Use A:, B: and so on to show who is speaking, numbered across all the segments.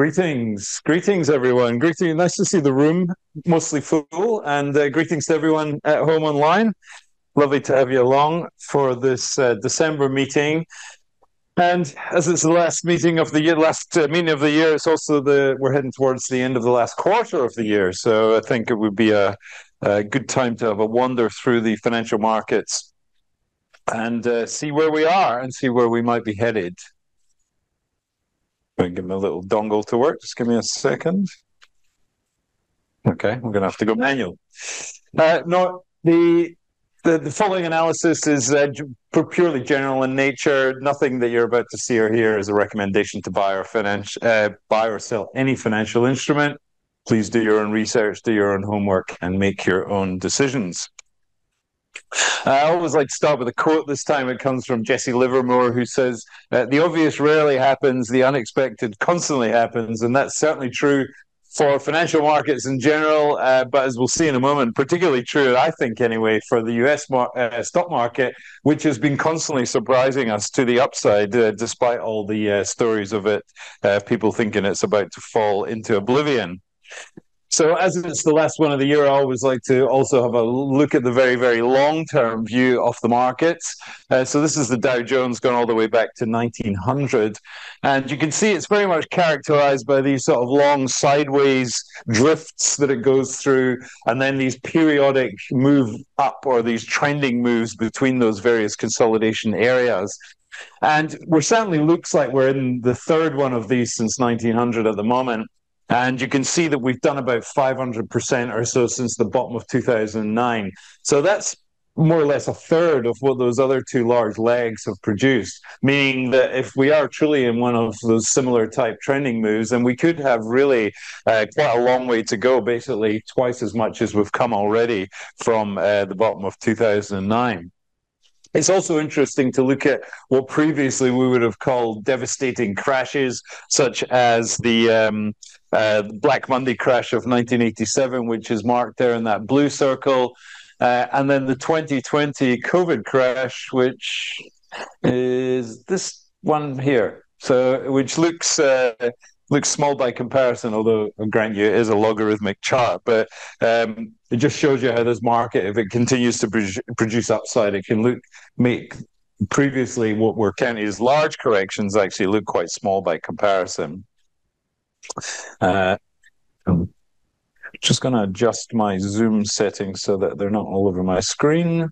A: Greetings, greetings, everyone. Greetings. Nice to see the room mostly full, and uh, greetings to everyone at home online. Lovely to have you along for this uh, December meeting. And as it's the last meeting of the year, last uh, meeting of the year, it's also the we're heading towards the end of the last quarter of the year. So I think it would be a, a good time to have a wander through the financial markets and uh, see where we are and see where we might be headed. Give me a little dongle to work. Just give me a second. Okay, we're going to have to go manual. Uh, no, the, the, the following analysis is uh, purely general in nature. Nothing that you're about to see or hear is a recommendation to buy or finance, uh, buy or sell any financial instrument. Please do your own research, do your own homework, and make your own decisions. I always like to start with a quote. This time it comes from Jesse Livermore, who says, uh, The obvious rarely happens, the unexpected constantly happens. And that's certainly true for financial markets in general, uh, but as we'll see in a moment, particularly true, I think anyway, for the US mar- uh, stock market, which has been constantly surprising us to the upside, uh, despite all the uh, stories of it, uh, people thinking it's about to fall into oblivion. So, as it's the last one of the year, I always like to also have a look at the very, very long term view of the markets. Uh, so, this is the Dow Jones going all the way back to 1900. And you can see it's very much characterized by these sort of long sideways drifts that it goes through, and then these periodic move up or these trending moves between those various consolidation areas. And we're certainly looks like we're in the third one of these since 1900 at the moment. And you can see that we've done about 500% or so since the bottom of 2009. So that's more or less a third of what those other two large legs have produced, meaning that if we are truly in one of those similar type trending moves, then we could have really uh, quite a long way to go, basically twice as much as we've come already from uh, the bottom of 2009. It's also interesting to look at what previously we would have called devastating crashes, such as the um, uh, Black Monday crash of 1987, which is marked there in that blue circle, uh, and then the 2020 COVID crash, which is this one here. So, which looks uh, looks small by comparison, although I grant you it is a logarithmic chart. But um, it just shows you how this market, if it continues to produce upside, it can look make previously what were counted as large corrections actually look quite small by comparison. Uh, just going to adjust my Zoom settings so that they're not all over my screen.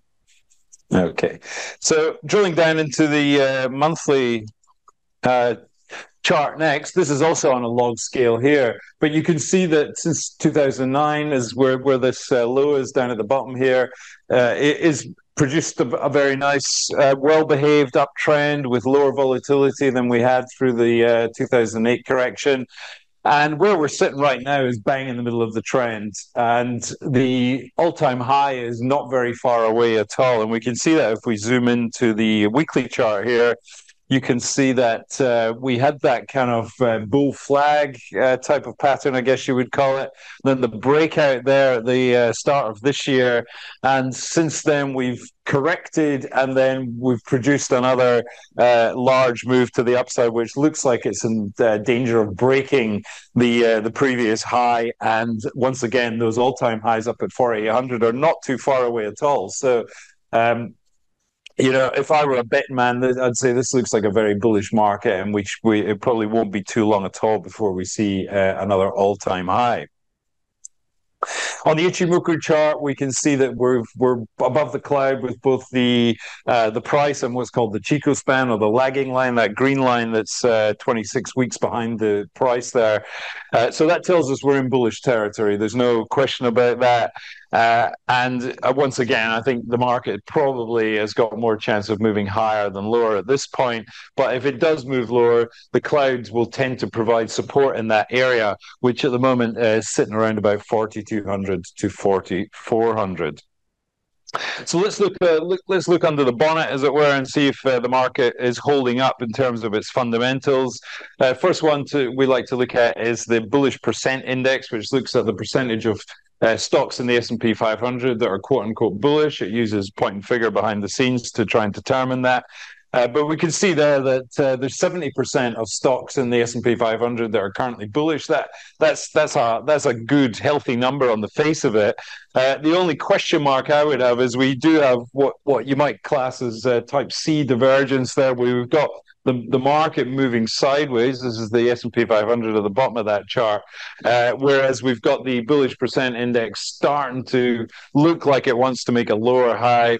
A: Okay, so drilling down into the uh, monthly uh, chart next. This is also on a log scale here, but you can see that since 2009 is where, where this uh, low is down at the bottom here. Uh, it is produced a, a very nice, uh, well-behaved uptrend with lower volatility than we had through the uh, 2008 correction. And where we're sitting right now is bang in the middle of the trend. And the all time high is not very far away at all. And we can see that if we zoom into the weekly chart here you can see that uh, we had that kind of uh, bull flag uh, type of pattern, I guess you would call it. Then the breakout there at the uh, start of this year. And since then, we've corrected and then we've produced another uh, large move to the upside, which looks like it's in uh, danger of breaking the the previous high. And once again, those all time highs up at 4,800 are not too far away at all. So um, you know, if I were a betting man, I'd say this looks like a very bullish market, and which we it probably won't be too long at all before we see uh, another all-time high. On the Ichimoku chart, we can see that we're we're above the cloud with both the uh, the price and what's called the Chikou span or the lagging line, that green line that's uh, 26 weeks behind the price there. Uh, so that tells us we're in bullish territory. There's no question about that. Uh, and uh, once again, I think the market probably has got more chance of moving higher than lower at this point. But if it does move lower, the clouds will tend to provide support in that area, which at the moment is sitting around about 4,200 to 4,400. So let's look, uh, look, let's look under the bonnet, as it were, and see if the market is holding up in terms of its fundamentals. First one to, we like to look at is the bullish percent index, which looks at the percentage of uh, stocks in the S&P 500 that are quote unquote bullish. It uses point and figure behind the scenes to try and determine that. Uh, but we can see there that uh, there's 70% of stocks in the S&P 500 that are currently bullish. That that's that's a that's a good healthy number on the face of it. Uh, the only question mark I would have is we do have what what you might class as type C divergence there. We've got the, the market moving sideways. This is the S&P 500 at the bottom of that chart. Whereas we've got the bullish percent index starting to look like it wants to make a lower high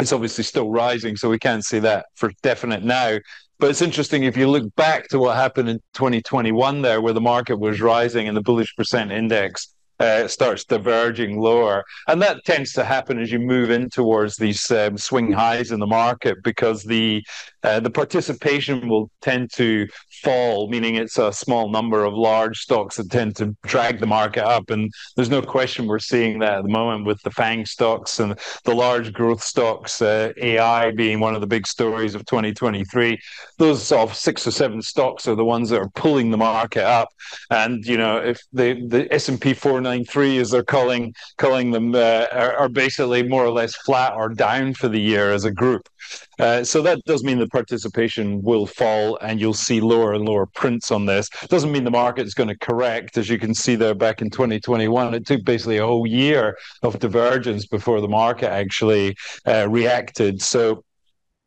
A: it's obviously still rising, so we can't see that for definite now. But it's interesting if you look back to what happened in 2021 there, where the market was rising and the bullish percent index uh, starts diverging lower. And that tends to happen as you move in towards these um, swing highs in the market because the uh, the participation will tend to fall, meaning it's a small number of large stocks that tend to drag the market up. And there's no question we're seeing that at the moment with the FANG stocks and the large growth stocks, uh, AI being one of the big stories of 2023. Those sort of six or seven stocks are the ones that are pulling the market up. And, you know, if the, the S&P 493, as they're calling, calling them, uh, are, are basically more or less flat or down for the year as a group. Uh, so that does mean the participation will fall and you'll see lower and lower prints on this. Doesn't mean the market is going to correct. As you can see there back in 2021, it took basically a whole year of divergence before the market actually uh, reacted. So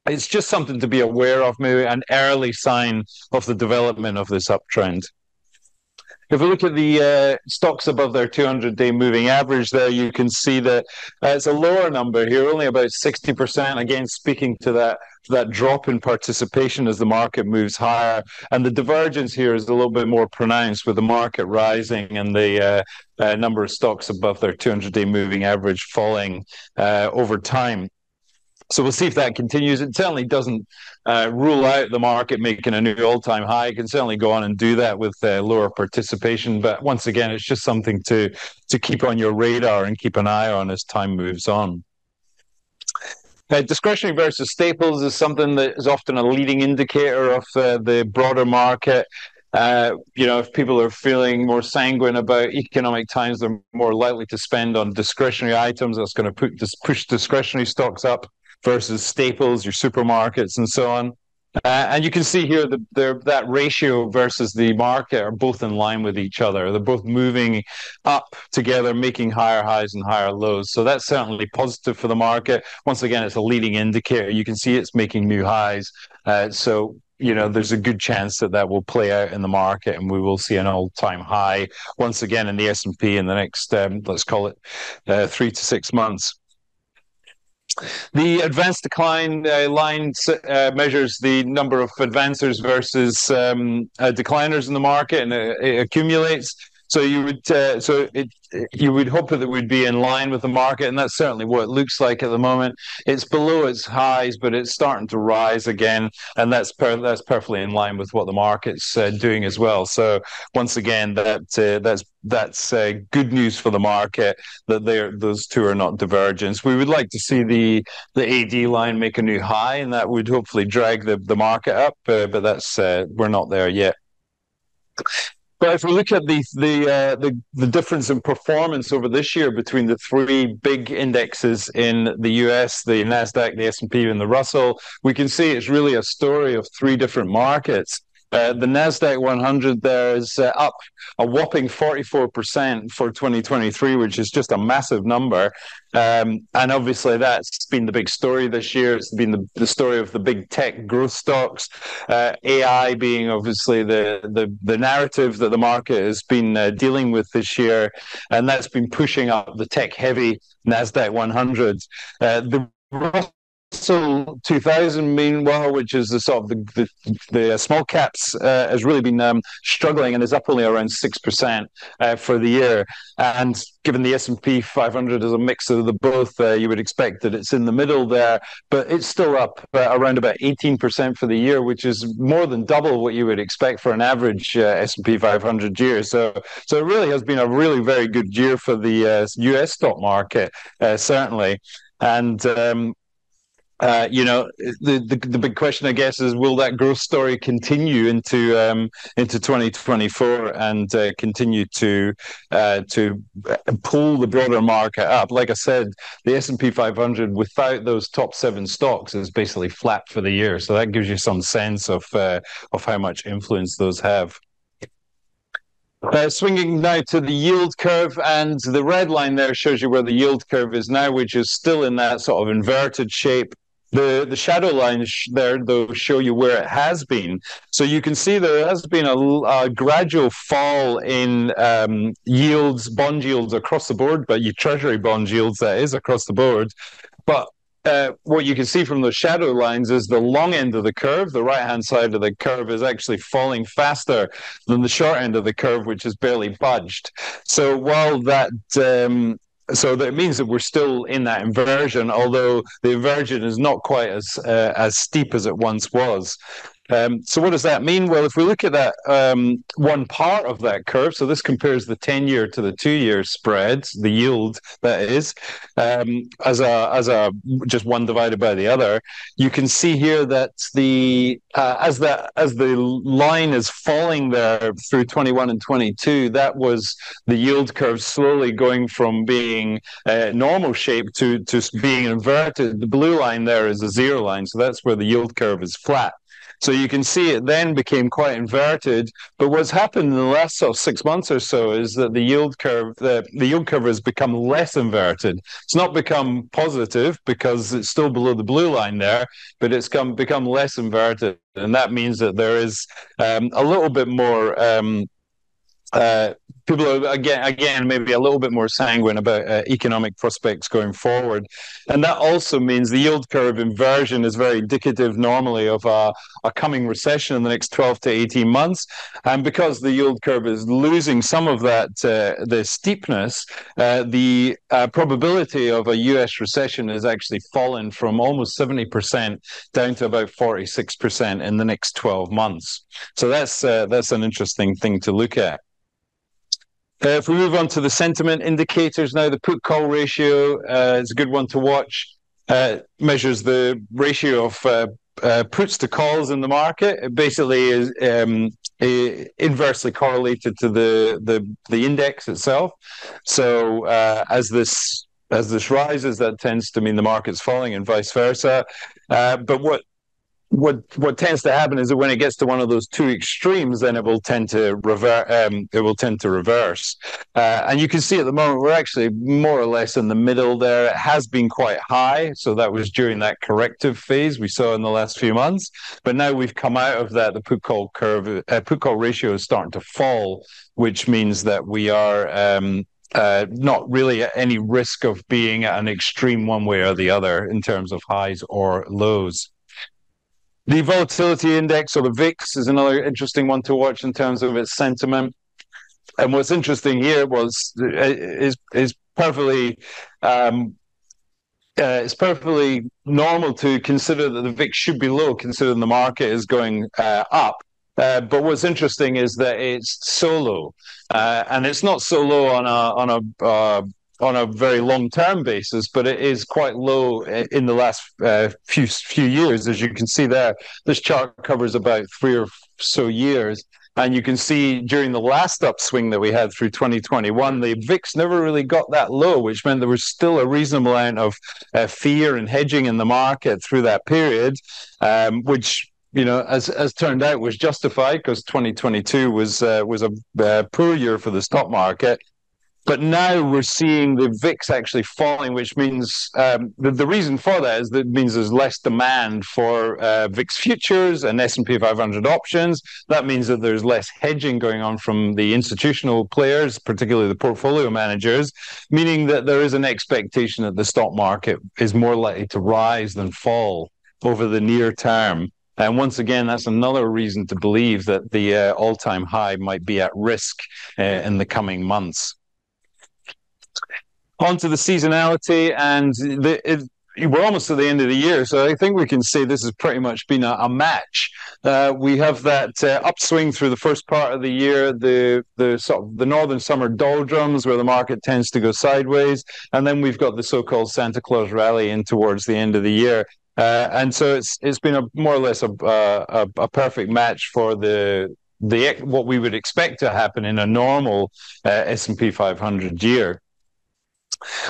A: it's just something to be aware of, maybe an early sign of the development of this uptrend. If we look at the uh, stocks above their 200 day moving average, there you can see that uh, it's a lower number here, only about 60%. Again, speaking to that that drop in participation as the market moves higher, and the divergence here is a little bit more pronounced, with the market rising and the uh, uh number of stocks above their 200 day moving average falling uh, over time. So we'll see if that continues. It certainly doesn't uh, rule out the market making a new all-time high. It can certainly go on and do that with uh, lower participation. But once again, it's just something to to keep on your radar and keep an eye on as time moves on. Uh, discretionary versus staples is something that is often a leading indicator of uh, the broader market. Uh, you know, if people are feeling more sanguine about economic times, they're more likely to spend on discretionary items. That's going to put, push discretionary stocks up versus staples, your supermarkets, and so on. Uh, and you can see here that that ratio versus the market are both in line with each other. They're both moving up together, making higher highs and higher lows. So that's certainly positive for the market. Once again, it's a leading indicator. You can see it's making new highs. Uh, so you know there's a good chance that that will play out in the market and we will see an all-time high once again in the S&P in the next um, let's call it uh, 3 to 6 months the advanced decline uh, line uh, measures the number of advancers versus um, uh, decliners in the market, and it, it accumulates. So you would uh, so it you would hope that it would be in line with the market, and that's certainly what it looks like at the moment. It's below its highs, but it's starting to rise again, and that's per- that's perfectly in line with what the market's uh, doing as well. So once again, that uh, that's that's uh, good news for the market that those two are not divergence. We would like to see the the AD line make a new high, and that would hopefully drag the the market up, uh, but that's uh, we're not there yet. But if we look at the the, uh, the the difference in performance over this year between the three big indexes in the US, the Nasdaq, the S and P, and the Russell, we can see it's really a story of three different markets. Uh, the Nasdaq 100 there is uh, up a whopping 44% for 2023, which is just a massive number. Um, and obviously, that's been the big story this year. It's been the, the story of the big tech growth stocks, uh, AI being obviously the, the, the narrative that the market has been uh, dealing with this year, and that's been pushing up the tech heavy Nasdaq 100. Uh, the so 2000, meanwhile, which is the sort of the the, the small caps, uh, has really been um, struggling and is up only around six percent uh, for the year. And given the S and P 500 is a mix of the both, uh, you would expect that it's in the middle there, but it's still up uh, around about 18 percent for the year, which is more than double what you would expect for an average uh, S and P 500 year. So, so it really has been a really very good year for the U.S. Uh, stock market, certainly. And um, uh, you know, the, the, the big question, I guess, is will that growth story continue into um, into 2024 and uh, continue to uh, to pull the broader market up? Like I said, the S and P 500 without those top seven stocks is basically flat for the year, so that gives you some sense of uh, of how much influence those have. Uh, swinging now to the yield curve, and the red line there shows you where the yield curve is now, which is still in that sort of inverted shape the the shadow lines there though show you where it has been. So you can see there has been a, a gradual fall in um, yields bond yields across the board but your treasury bond yields that is across the board. But uh, what you can see from the shadow lines is the long end of the curve, the right hand side of the curve, is actually falling faster than the short end of the curve, which is barely budged. So while that um, so that means that we're still in that inversion, although the inversion is not quite as uh, as steep as it once was. Um, so what does that mean? Well, if we look at that um, one part of that curve, so this compares the 10-year to the two-year spread, the yield that is, um, as a as a just one divided by the other, you can see here that the uh, as the as the line is falling there through 21 and 22, that was the yield curve slowly going from being uh, normal shape to to being inverted. The blue line there is a zero line, so that's where the yield curve is flat. So you can see it then became quite inverted. But what's happened in the last sort of six months or so is that the yield curve, the, the yield curve has become less inverted. It's not become positive because it's still below the blue line there, but it's come become less inverted, and that means that there is um, a little bit more. Um, uh, people are again again maybe a little bit more sanguine about uh, economic prospects going forward. And that also means the yield curve inversion is very indicative normally of a, a coming recession in the next 12 to 18 months. And because the yield curve is losing some of that uh, the steepness uh, the uh, probability of a US recession has actually fallen from almost 70% down to about 46% in the next 12 months. So that's uh, that's an interesting thing to look at if we move on to the sentiment indicators now, the put call ratio uh, is a good one to watch. Uh, measures the ratio of uh, uh, puts to calls in the market. It basically is um, inversely correlated to the, the the index itself. So uh, as this as this rises, that tends to mean the market's falling, and vice versa. but what what what tends to happen is that when it gets to one of those two extremes, then it will tend to revert. Um, it will tend to reverse, uh, and you can see at the moment we're actually more or less in the middle there. It has been quite high, so that was during that corrective phase we saw in the last few months. But now we've come out of that. The put call curve, uh, put call ratio is starting to fall, which means that we are. Um, uh, not really at any risk of being at an extreme one way or the other in terms of highs or lows. The volatility index or the VIX is another interesting one to watch in terms of its sentiment. And what's interesting here was uh, is is perfectly um, uh, it's perfectly normal to consider that the VIX should be low, considering the market is going uh, up. Uh, but what's interesting is that it's so low, uh, and it's not so low on a on a uh, on a very long term basis, but it is quite low in the last uh, few few years. As you can see there, this chart covers about three or so years. And you can see during the last upswing that we had through 2021, the VIX never really got that low, which meant there was still a reasonable amount of uh, fear and hedging in the market through that period, um, which you know, as as turned out, was justified because 2022 was uh, was a uh, poor year for the stock market. But now we're seeing the VIX actually falling, which means um, the, the reason for that is that means there's less demand for uh, VIX futures and S&P 500 options. That means that there's less hedging going on from the institutional players, particularly the portfolio managers, meaning that there is an expectation that the stock market is more likely to rise than fall over the near term. And once again, that's another reason to believe that the uh, all time high might be at risk uh, in the coming months. On to the seasonality, and the, it, we're almost at the end of the year, so I think we can say this has pretty much been a, a match. Uh, we have that uh, upswing through the first part of the year, the the sort of the northern summer doldrums where the market tends to go sideways, and then we've got the so-called Santa Claus rally in towards the end of the year. Uh, and so it's it's been a more or less a, a, a perfect match for the the what we would expect to happen in a normal uh, S&P 500 year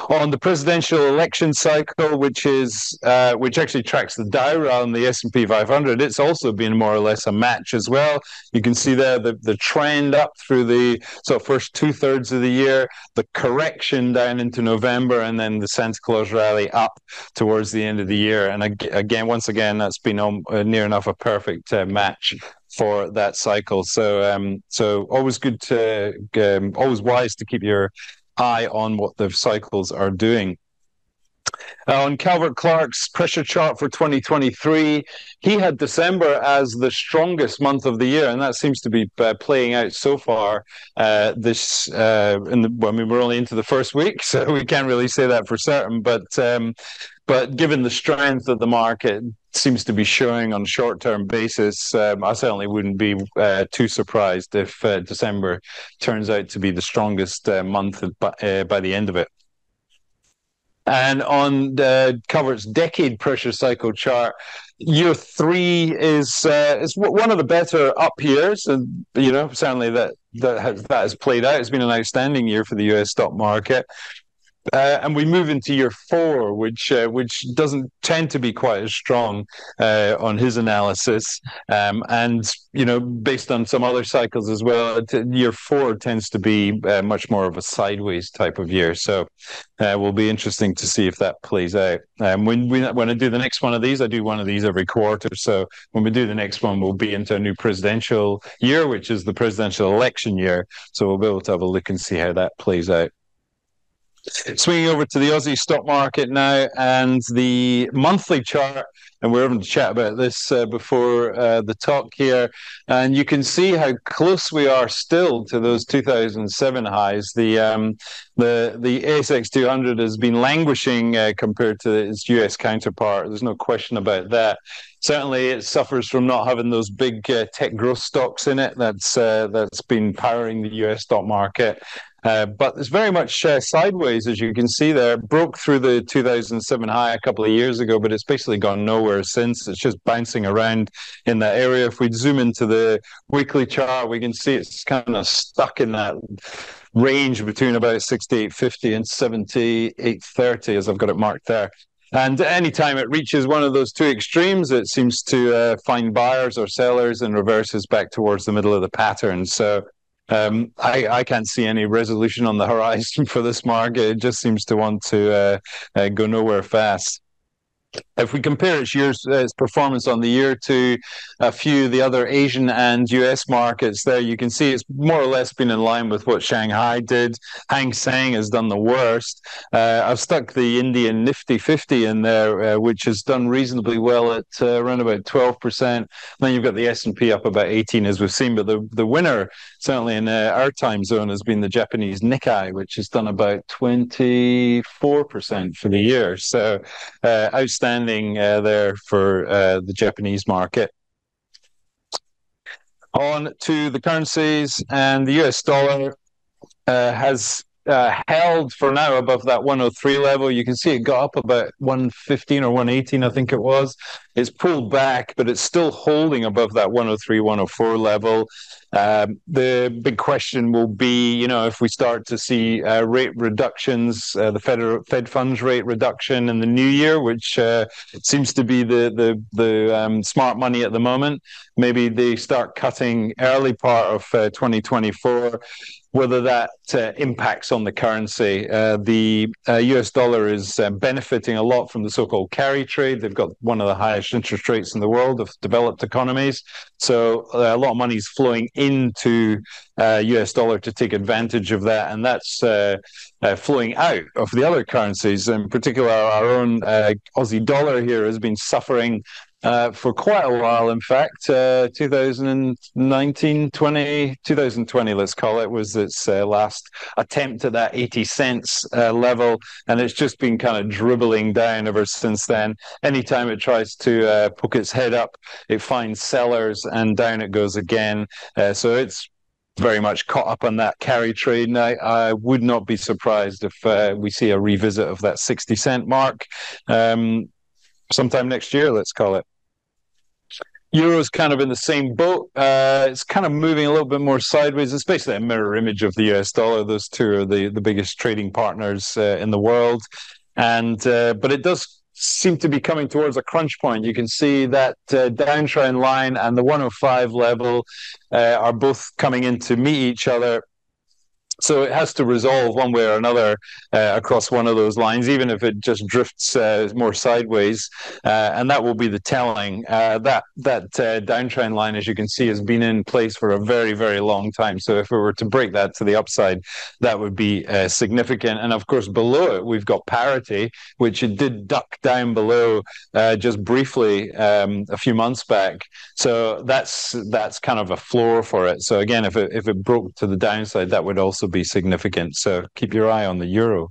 A: on the presidential election cycle, which is uh, which actually tracks the Dow around the S and P 500. It's also been more or less a match as well. You can see there the, the trend up through the so first two thirds of the year, the correction down into November, and then the Santa Claus rally up towards the end of the year. And again, once again, that's been um, near enough a perfect uh, match for that cycle. So um, so always good to um, always wise to keep your eye on what the cycles are doing. Uh, on Calvert Clark's pressure chart for 2023, he had December as the strongest month of the year, and that seems to be uh, playing out so far. Uh, this, uh, the, well, I mean, we're only into the first week, so we can't really say that for certain. But um, but given the strength that the market seems to be showing on a short-term basis, um, I certainly wouldn't be uh, too surprised if uh, December turns out to be the strongest uh, month by, the end of it. And on the Calvert's decade pressure cycle chart, year three is is one of the better up years, and you know certainly that that has that has played out. It's been an outstanding year for the U.S. stock market. Uh, and we move into year four, which uh, which doesn't tend to be quite as strong uh, on his analysis, um, and you know, based on some other cycles as well, year four tends to be uh, much more of a sideways type of year. So, uh, will be interesting to see if that plays out. Um, when we when I do the next one of these, I do one of these every quarter. So when we do the next one, we'll be into a new presidential year, which is the presidential election year. So we'll be able to have a look and see how that plays out. Swinging over to the Aussie stock market now and the monthly chart, and we're having to chat about this uh, before uh, the talk here, and you can see how close we are still to those 2007 highs. The um, the the ASX 200 has been languishing uh, compared to its US counterpart. There's no question about that. Certainly, it suffers from not having those big uh, tech growth stocks in it. That's uh, that's been powering the US stock market. Uh, but it's very much uh, sideways, as you can see there. Broke through the 2007 high a couple of years ago, but it's basically gone nowhere since. It's just bouncing around in that area. If we zoom into the weekly chart, we can see it's kind of stuck in that range between about 68.50 and 78.30, as I've got it marked there. And anytime it reaches one of those two extremes, it seems to uh, find buyers or sellers and reverses back towards the middle of the pattern. So I, I, can't see any resolution on the horizon for this market. It just seems to want to uh, uh, go nowhere fast if we compare its year's uh, its performance on the year to a few of the other Asian and US markets, there you can see it's more or less been in line with what Shanghai did. Hang Seng has done the worst. I've stuck the Indian Nifty 50 in there, which has done reasonably well at around about 12%. Then you've got the S&P up about 18, as we've seen. But the winner, certainly in uh, our time zone, has been the Japanese Nikkei, which has done about 24% for the year. So uh, outstanding uh, there for uh, the Japanese market. On to the currencies, and the US dollar uh, has uh, held for now above that 103 level. You can see it got up about 115 or 118, I think it was. It's pulled back, but it's still holding above that 103, 104 level. Um, the big question will be, you know, if we start to see uh, rate reductions, uh, the Fed, Fed funds rate reduction in the new year, which uh, seems to be the the the um, smart money at the moment. Maybe they start cutting early part of uh, 2024 whether that uh, impacts on the currency. Uh, the uh, US dollar is uh, benefiting a lot from the so called carry trade. They've got one of the highest interest rates in the world of developed economies. So uh, a lot of money is flowing into US uh, dollar to take advantage of that. And that's flowing out of the other currencies. In particular, our own Aussie dollar here has been suffering uh, for quite a while. In fact, uh, 2019, 20, 2020, let's call it, was its uh, last attempt at that 80 cents uh, level, and it's just been kind of dribbling down ever since then. Anytime it tries to uh, poke its head up, it finds sellers, and down it goes again. So it's very much caught up on that carry trade. And I, would not be surprised if we see a revisit of that 60 cent mark. Um, sometime next year, let's call it. Euro's kind of in the same boat. Uh, it's kind of moving a little bit more sideways. It's basically a mirror image of the US dollar. Those two are the, the biggest trading partners uh, in the world. And uh, but it does seem to be coming towards a crunch point. You can see that uh, downtrend line and the 105 level uh, are both coming in to meet each other so it has to resolve one way or another uh, across one of those lines, even if it just drifts uh, more sideways, uh, and that will be the telling. Uh, that that uh, downtrend line, as you can see, has been in place for a very very long time. So if we were to break that to the upside, that would be uh, significant. And of course, below it, we've got parity, which it did duck down below just briefly um, a few months back. So that's that's kind of a floor for it. So again, if it if it broke to the downside, that would also be significant. So keep your eye on the euro.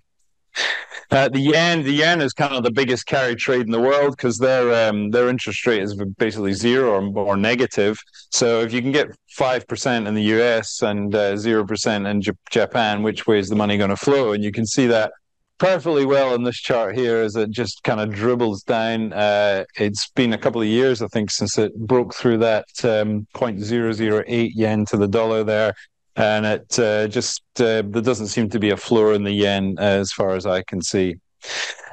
A: Uh, the yen, the yen is kind of the biggest carry trade in the world because their um, their interest rate is basically zero or, or negative. So if you can get five percent in the US and uh, zero uh, percent in J- Japan, which way is the money going to flow? And you can see that perfectly well in this chart here as it just kind of dribbles down. Uh, it's been a couple of years, I think, since it broke through that um, 0.008 yen to the dollar there and it uh, just uh, there doesn't seem to be a floor in the yen uh, as far as I can see.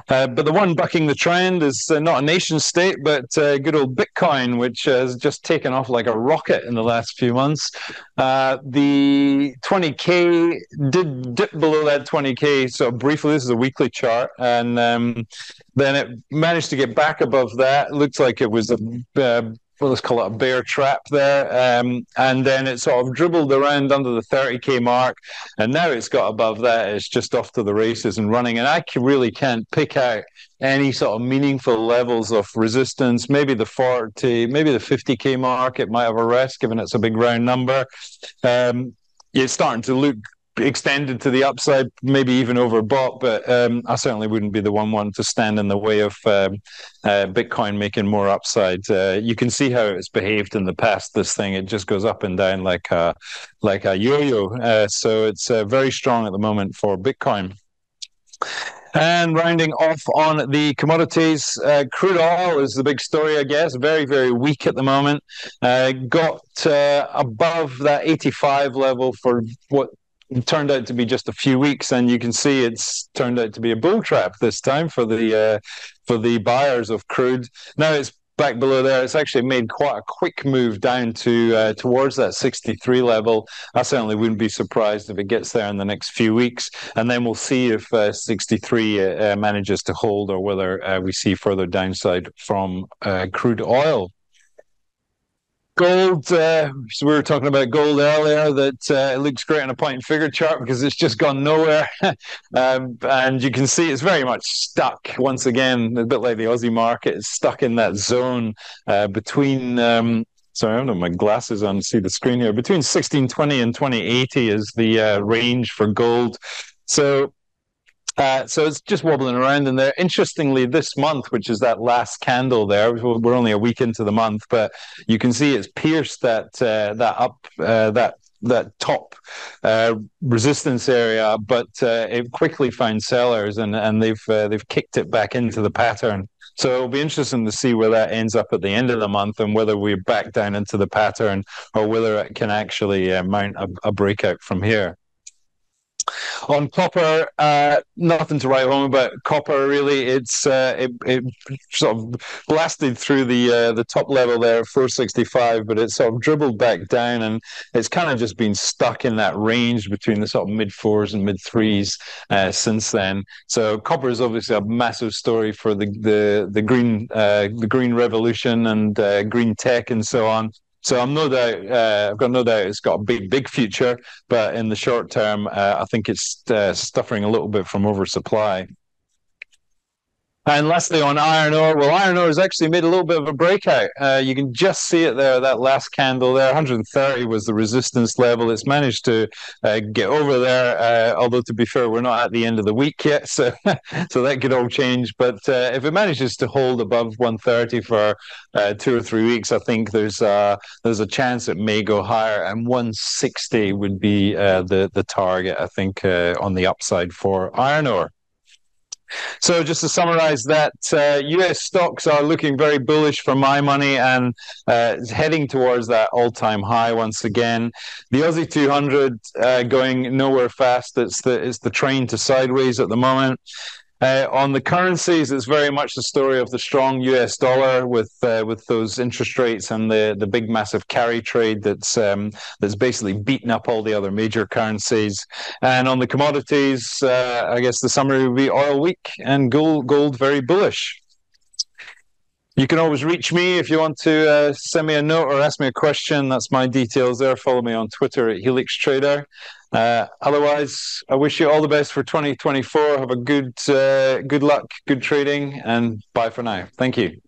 A: Uh, but the one bucking the trend is uh, not a nation state, but uh, good old Bitcoin, which has just taken off like a rocket in the last few months. the 20K did dip below that 20K so briefly. This is a weekly chart. And um, then it managed to get back above that. It looks like it was a well, let's call it a bear trap there. Um, and then it sort of dribbled around under the 30k mark. And now it's got above that. It's just off to the races and running. And I really can't pick out any sort of meaningful levels of resistance. Maybe the 40, maybe the 50k mark, it might have a rest given it's a big round number. Um, it's starting to look extended to the upside, maybe even overbought. But um, I certainly wouldn't be the one one to stand in the way of um, uh, Bitcoin making more upside. Uh, you can see how it's behaved in the past. This thing it just goes up and down like a like a yo-yo. Uh, so it's uh, very strong at the moment for Bitcoin. And rounding off on the commodities, uh, crude oil is the big story, I guess. Very, very weak at the moment. Uh, got uh, above that 85 level for what turned out to be just a few weeks, and you can see it's turned out to be a bull trap this time for the uh, for the buyers of crude. Now it's back below there. It's actually made quite a quick move down to uh, towards that 63 level. I certainly wouldn't be surprised if it gets there in the next few weeks, and then we'll see if uh, 63 uh, manages to hold or whether uh, we see further downside from uh, crude oil gold. Uh, so we were talking about gold earlier. That uh, it looks great on a point and figure chart because it's just gone nowhere, um, and you can see it's very much stuck once again. A bit like the Aussie market, it's stuck in that zone uh, between. Um, sorry, I don't have my glasses on to see the screen here. Between 1620 and 2080 is the uh, range for gold. So uh, so it's just wobbling around in there. Interestingly, this month, which is that last candle there, we're only a week into the month, but you can see it's pierced that uh, that up uh, that that top uh, resistance area, but uh, it quickly found sellers and and they've uh, they've kicked it back into the pattern. So it'll be interesting to see where that ends up at the end of the month and whether we're back down into the pattern or whether it can actually mount a, a breakout from here. On copper, uh, nothing to write home about. Copper, really, it's uh, it, it, sort of blasted through the uh, the top level there, 465, but it sort of dribbled back down, and it's kind of just been stuck in that range between the sort of mid fours and mid threes uh, since then. So copper is obviously a massive story for the the the green uh, the green revolution and uh, green tech and so on. So I'm no doubt, uh, I've got no doubt it's got a big, big future, but in the short term, uh, I think it's uh, suffering a little bit from oversupply. And lastly, on iron ore, well, iron ore has actually made a little bit of a breakout. Uh, you can just see it there, that last candle there. 130 was the resistance level. It's managed to uh, get over there. Uh, although, to be fair, we're not at the end of the week yet, so so that could all change. But uh, if it manages to hold above 130 for uh, two or three weeks, I think there's uh, there's a chance it may go higher. And 160 would be the the target, I think, on the upside for iron ore. So just to summarize that, uh, U.S. stocks are looking very bullish for my money and uh, heading towards that all-time high once again. The Aussie 200 uh, going nowhere fast. It's the it's the train to sideways at the moment. Uh, on the currencies, it's very much the story of the strong U.S. dollar with uh, with those interest rates and the, the big massive carry trade that's um, that's basically beaten up all the other major currencies. And on the commodities, uh, I guess the summary would be oil weak and gold gold very bullish. You can always reach me if you want to send me a note or ask me a question. That's my details there. Follow me on Twitter at Helix Trader. Uh, otherwise, I wish you all the best for 2024. Have a good, uh, good luck, good trading, and bye for now. Thank you.